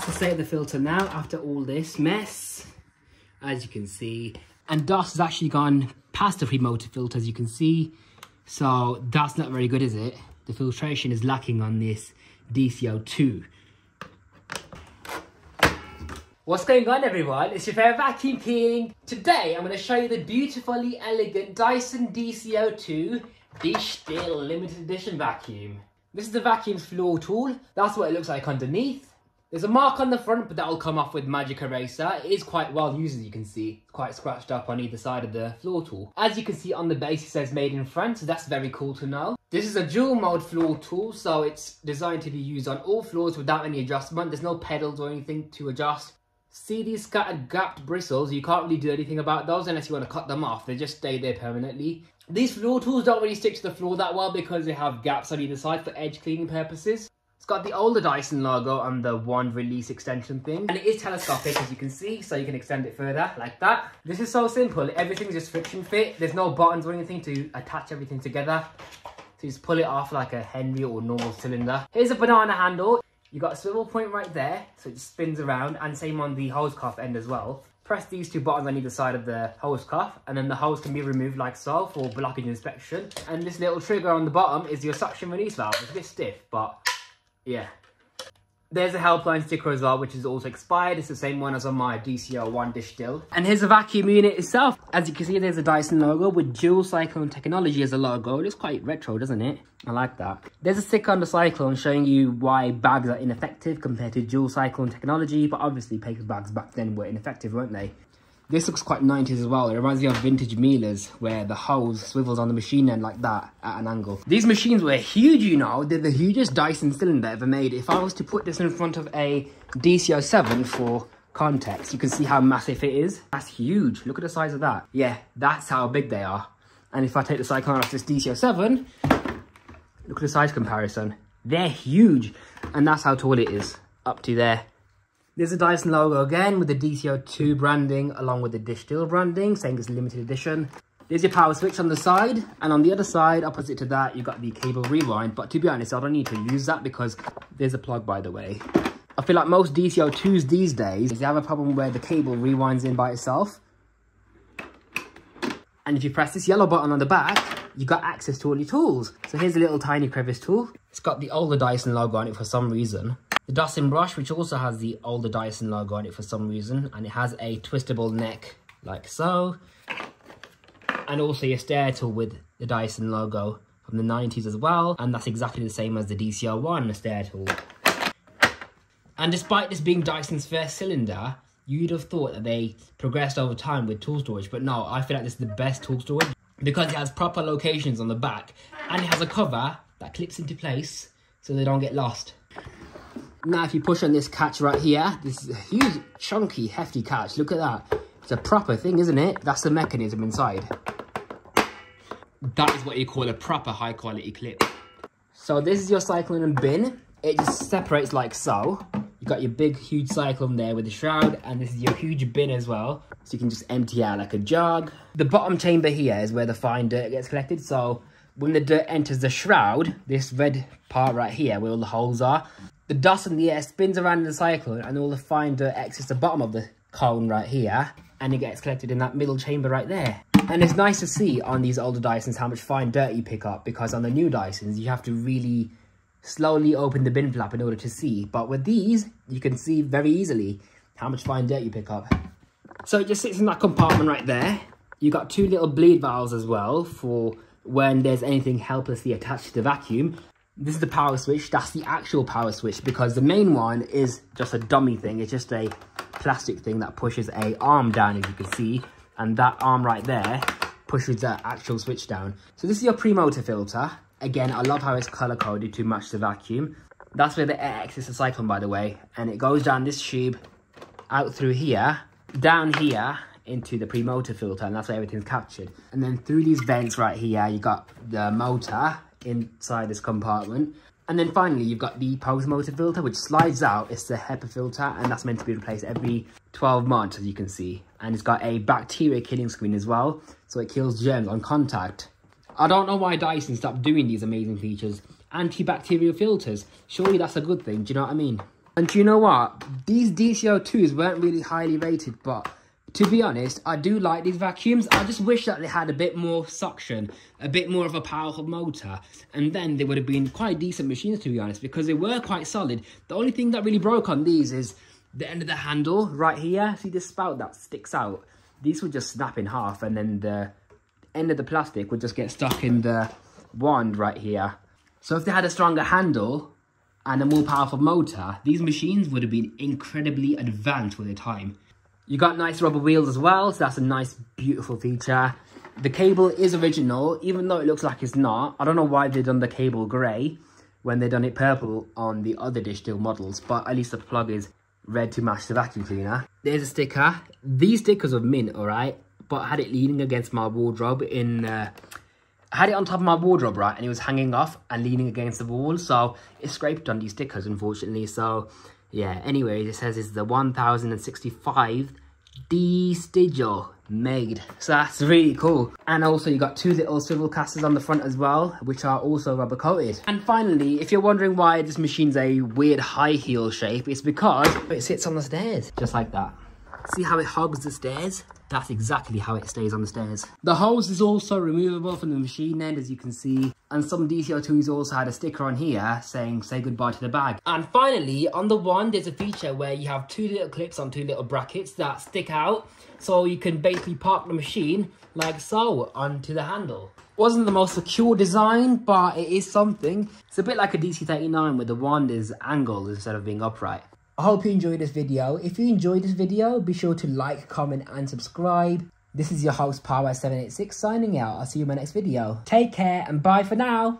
that's the state of the filter now after all this mess, as you can see. And dust has actually gone past the pre-motor filter, as you can see. So that's not very good, is it? The filtration is lacking on this DC02. What's going on everyone? It's your favourite Vacuum King. Today I'm going to show you the beautifully elegant Dyson DC02 De Stijl Limited Edition Vacuum. This is the vacuum's floor tool. That's what it looks like underneath. There's a mark on the front, but that'll come off with Magic Eraser. It is quite well used, as you can see. It's quite scratched up on either side of the floor tool. As you can see on the base, it says made in France, so that's very cool to know. This is a dual mode floor tool, so it's designed to be used on all floors without any adjustment. There's no pedals or anything to adjust. See these scattered gapped bristles? You can't really do anything about those unless you want to cut them off. They just stay there permanently. These floor tools don't really stick to the floor that well because they have gaps on either side for edge cleaning purposes. It's got the older Dyson logo on the one release extension thing. And it is telescopic as you can see, so you can extend it further like that. This is so simple. Everything's just friction fit. There's no buttons or anything to attach everything together. So you just pull it off like a Henry or normal cylinder. Here's a banana handle. You got a swivel point right there, so it just spins around, and same on the hose cuff end as well. Press these two buttons on either side of the hose cuff, and then the hose can be removed like so for blockage inspection. And this little trigger on the bottom is your suction release valve. It's a bit stiff, but yeah, there's a helpline sticker as well, which is also expired. It's the same one as on my DC01 De Stijl. And here's the vacuum unit itself. As you can see, there's a Dyson logo with dual cyclone technology as a logo. It looks quite retro, doesn't it? I like that. There's a sticker on the cyclone showing you why bags are ineffective compared to dual cyclone technology, but obviously paper bags back then were ineffective, weren't they? This looks quite 90s as well. It reminds me of vintage Miele's where the hose swivels on the machine end like that at an angle. These machines were huge, you know. They're the hugest Dyson cylinder ever made. If I was to put this in front of a DC07 for context, you can see how massive it is. That's huge. Look at the size of that. Yeah, that's how big they are. And if I take the Cyclone off this DC07, look at the size comparison. They're huge. And that's how tall it is, up to there. There's a Dyson logo again with the DC02 branding along with the De Stijl branding, saying it's limited edition. There's your power switch on the side, and on the other side, opposite to that, you've got the cable rewind. But to be honest, I don't need to use that because there's a plug, by the way. I feel like most DC02s these days, they have a problem where the cable rewinds in by itself. And if you press this yellow button on the back, you've got access to all your tools. So here's a little tiny crevice tool. It's got the older Dyson logo on it for some reason the brush, which also has the older Dyson logo on it for some reason, and it has a twistable neck like so. And also your stair tool with the Dyson logo from the 90s as well, and that's exactly the same as the DCR-1 stair tool. And despite this being Dyson's first cylinder, you'd have thought that they progressed over time with tool storage, but no, I feel like this is the best tool storage because it has proper locations on the back and it has a cover that clips into place so they don't get lost. Now, if you push on this catch right here, this is a huge, chunky, hefty catch. Look at that. It's a proper thing, isn't it? That's the mechanism inside. That is what you call a proper high quality clip. So this is your cyclone bin. It just separates like so. You got your big, huge cyclone there with the shroud, and this is your huge bin as well. So you can just empty out like a jug. The bottom chamber here is where the fine dirt gets collected. So when the dirt enters the shroud, this red part right here where all the holes are, the dust in the air spins around in the cyclone and all the fine dirt exits the bottom of the cone right here and it gets collected in that middle chamber right there. And it's nice to see on these older Dysons how much fine dirt you pick up because on the new Dysons you have to really slowly open the bin flap in order to see. But with these, you can see very easily how much fine dirt you pick up. So it just sits in that compartment right there. You've got two little bleed valves as well for when there's anything helplessly attached to the vacuum. This is the power switch. That's the actual power switch because the main one is just a dummy thing. It's just a plastic thing that pushes a arm down, as you can see. And that arm right there pushes the actual switch down. So this is your pre-motor filter. Again, I love how it's color-coded to match the vacuum. That's where the air exits the cyclone, by the way. And it goes down this tube, out through here, down here, into the pre-motor filter, and that's where everything's captured. And then through these vents right here, you got the motor, inside this compartment. And then finally, you've got the post motor filter, which slides out. It's the HEPA filter, and that's meant to be replaced every 12 months, as you can see. And it's got a bacteria killing screen as well, so it kills germs on contact. I don't know why Dyson stopped doing these amazing features. Antibacterial filters. Surely that's a good thing, do you know what I mean? And do you know what? These DC02s weren't really highly rated, but to be honest, I do like these vacuums. I just wish that they had a bit more suction, a bit more of a powerful motor, and then they would have been quite decent machines, to be honest, because they were quite solid. The only thing that really broke on these is the end of the handle right here. See the spout that sticks out? These would just snap in half, and then the end of the plastic would just get stuck in the wand right here. So if they had a stronger handle, and a more powerful motor, these machines would have been incredibly advanced for their time. You got nice rubber wheels as well, so that's a nice, beautiful feature. The cable is original, even though it looks like it's not. I don't know why they've done the cable grey when they've done it purple on the other still models, but at least the plug is red to match the vacuum cleaner. There's a sticker. These stickers are mint, alright? But I had it leaning against my wardrobe in uh, I had it on top of my wardrobe, right, and it was hanging off and leaning against the wall, so it scraped on these stickers, unfortunately, so, yeah, anyway, it says it's the 1065 D Stigio made, so that's really cool. And also you got two little swivel casters on the front as well, which are also rubber coated. And finally, if you're wondering why this machine's a weird high heel shape, it's because it sits on the stairs, just like that. See how it hugs the stairs? That's exactly how it stays on the stairs. The hose is also removable from the machine end, as you can see. And some DC02s also had a sticker on here saying, say goodbye to the bag. And finally, on the one, there's a feature where you have two little clips on two little brackets that stick out. So you can basically park the machine like so onto the handle. Wasn't the most secure design, but it is something. It's a bit like a DC-39 where the wand is angled instead of being upright. I hope you enjoyed this video. If you enjoyed this video, be sure to like, comment and subscribe. This is your host Parwaz786 signing out. I'll see you in my next video. Take care and bye for now.